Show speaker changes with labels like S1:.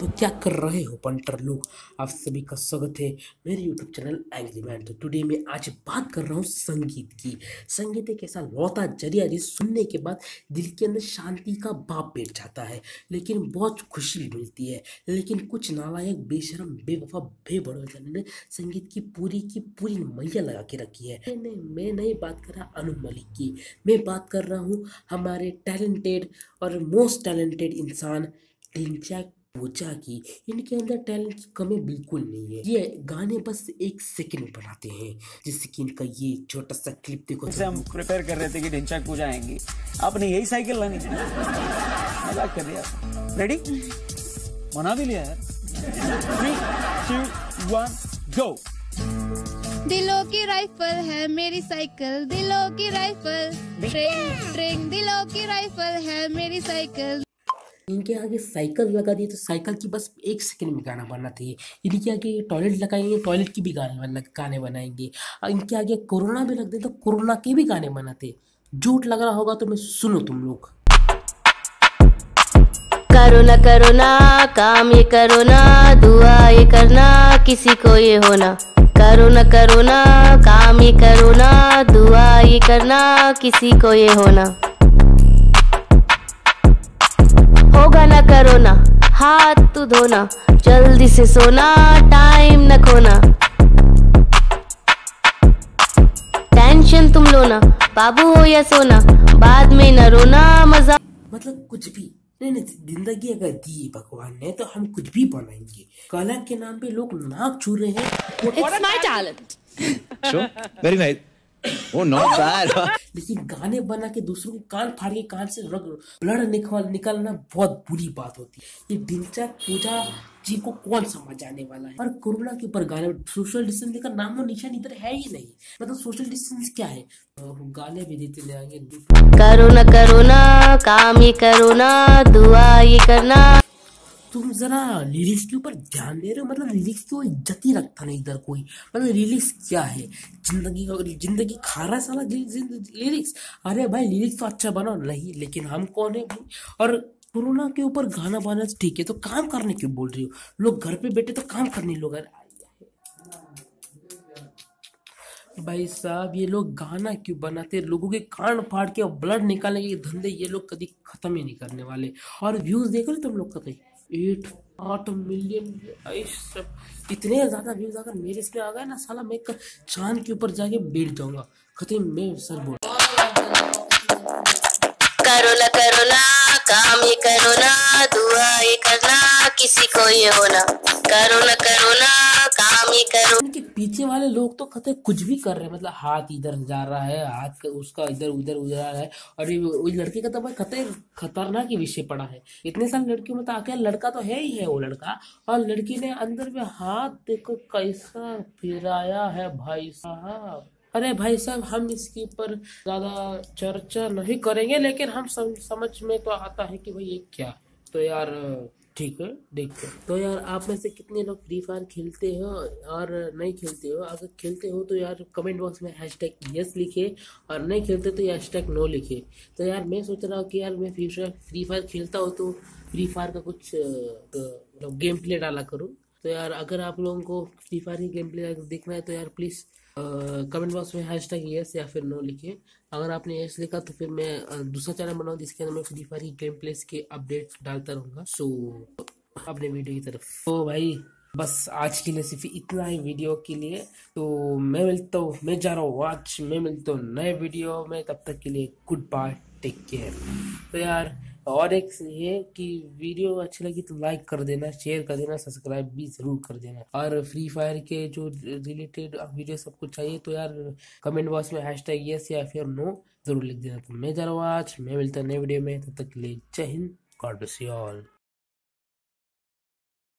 S1: तो क्या कर रहे हो, पंटर लोग? आप सभी का स्वागत है मेरे यूट्यूब चैनल एंग्री मैन तो टुडे मैं आज बात कर रहा हूँ संगीत की। संगीत एक ऐसा लौता ज़रिया जिस सुनने के बाद दिल के अंदर शांति का भाव बैठ जाता है, लेकिन बहुत खुशी भी मिलती है। लेकिन कुछ नालायक, बेशरम, बेवफा बेबड़ोजन ने संगीत की पूरी की पूरी मैया लगा के रखी है। मैं नहीं बात कर रहा अनु मलिक की। मैं बात कर रहा हूँ हमारे टैलेंटेड और मोस्ट टैलेंटेड इंसान टिंचैक पूजा की इनके अंदर टैलेंट की कमी बिल्कुल नहीं है। ये गाने बस एक सेकंड में बनाते हैं जिससे कि इनका ये छोटा सा क्लिप देखो
S2: से हम प्रिपेयर कर रहे थे कि ढिंचाक पूजा आएँगी। आपने यही साइकिल लानी थी? मज़ाक कर दिया। रेडी बना भी लिया यार थ्री टू वन गो
S3: दिलों की राइफल है मेरी साइकिल दिलों की राइफल ट्रेन ट्रेन दिलों की राइफल है मेरी साइकिल
S1: इनके आगे साइकिल लगा दी तो साइकिल की बस एक सेकंड में गाना बनना चाहिए। इनके आगे टॉयलेट लगाएँगे, टॉयलेट की भी गाने गाने बनाएँगे। और इनके आगे कोरोना भी लग दे तो कोरोना के भी गाने बनाते। झूठ लग रहा होगा तो मैं सुनो तुम लोग।
S4: करो ना करो ना काम ये करो ना दुआ ये करना, किसी को ये होना। करो ना करो ना काम ये करो ना दुआ ये करना, किसी को ये होना। होगा ना करो ना हाथ तू धोना जल्दी से सोना टाइम न खोना। टेंशन तुम लो ना बाबू हो या सोना बाद में न रोना मज़ा
S1: मतलब कुछ भी नहीं नहीं ज़िंदगी अगर दी भगवान ने तो हम कुछ भी बनाएँगे। कला के नाम पे लोग नाक छू रहे हैं। वो
S5: It's
S6: Oh, not bad.
S1: लेकिन गाने बना के दूसरों के कान फाड़ के कान से रग ब्लड निकल निकलना बहुत बुरी बात होती है। ये दिनचा पूजा जी को कौन समझ आने वाला है? और कोरोना के ऊपर गाने सोशल डिस्टेंस का नाम और निशान इधर है ही नहीं। मतलब सोशल डिस्टेंस क्या है? तो गाने भी देते ले आएँगे।
S4: करो ना करो ना काम ये करो ना दुआ ये करना।
S1: तुम जरा लिरिक्स के ऊपर ध्यान दे रहे हो? मतलब लिरिक्स की कोई इज़्ज़त ही रखता नहीं इधर कोई। मतलब लिरिक्स क्या है? ज़िंदगी का ज़िंदगी खा रहा है साला लिरिक्स अरे भाई लिरिक्स तो अच्छा बनाओ नहीं, लेकिन हम कौन है भाई? और कोरोना के ऊपर गाना बनाना तो ठीक है तो काम करने क्यों बोल रही हो? लोग घर पे बैठे तो काम करने लोग भाई साहब, ये लोग गाना क्यों बनाते? लोगों के कान फाड़ के ब्लड निकालने के धंधे ये लोग कभी खत्म ही नहीं करने वाले। और व्यूज़ देख रहे तुम लोग कभी एट आठ मिलियन सब। इतने ज़्यादा व्यूज़ अगर मेरे इसमें आ गए ना, साला मैं चाँद के ऊपर जाके बैठ जाऊँगा। खत्म, मैं सर बोल
S4: करोला करोला काम ही करोला दुआ करना, किसी को ये होना। करो ना करो ना काम ये करो।
S1: उनके पीछे वाले लोग तो खतरे कुछ भी कर रहे हैं। मतलब हाथ इधर जा रहा है, हाथ उसका इधर, उधर उधर रहा है। और वही लड़के का तो भाई खतरे खतरनाक विषय पड़ा है। इतने सारे लड़कियों में तो आके लड़का तो है ही है वो लड़का। और लड़की ने अंदर में हाथ देखो कैसा फिराया है भाई साहब। अरे भाई साहब, हम इसके ऊपर ज़्यादा चर्चा नहीं करेंगे, लेकिन हम समझ में तो आता है कि भाई ये क्या। तो यार ठीक है देखते हैं। तो यार आप में से कितने लोग फ्री फायर खेलते हो और नहीं खेलते हो? अगर खेलते हो तो यार कमेंट बॉक्स में हैश टैग यस लिखे और नहीं खेलते तो हैश टैग नो लिखे। तो यार मैं सोच रहा हूँ कि यार मैं फ्री फायर फ्री फायर खेलता हूँ तो फ्री फायर का कुछ तो, गेम प्ले डाला करूँ। तो यार, अगर आप लोगों को फ्री फायर की गेम प्ले देखना है तो यार प्लीज़ कमेंट बॉक्स में हैश टैग यस या फिर नो लिखिए। अगर आपने यस लिखा तो फिर मैं दूसरा चैनल बनाऊँ, जिसके अंदर मैं फ्री फायर की गेम प्लेस के अपडेट डालता रहूँगा। सो अपने वीडियो की तरफ़। तो भाई, बस आज के लिए सिर्फ़ इतना ही वीडियो के लिए। तो मैं मिलता हूँ, मैं जा रहा हूँ आज। मैं मिलता हूँ नए वीडियो में। तब तक के लिए गुड बाय टेक केयर तो यार और एक ये कि वीडियो अच्छी लगी तो लाइक कर देना शेयर कर देना सब्सक्राइब भी ज़रूर कर देना। और फ्री फायर के जो रिलेटेड वीडियो सब कुछ चाहिए तो यार कमेंट बॉक्स में हैश टैग यस या फिर नो ज़रूर लिख देना। तो मैं ज़रूर आज, मैं मिलता नए वीडियो में, तब तक के लिए जय हिंद गॉड ब्लेस यू ऑल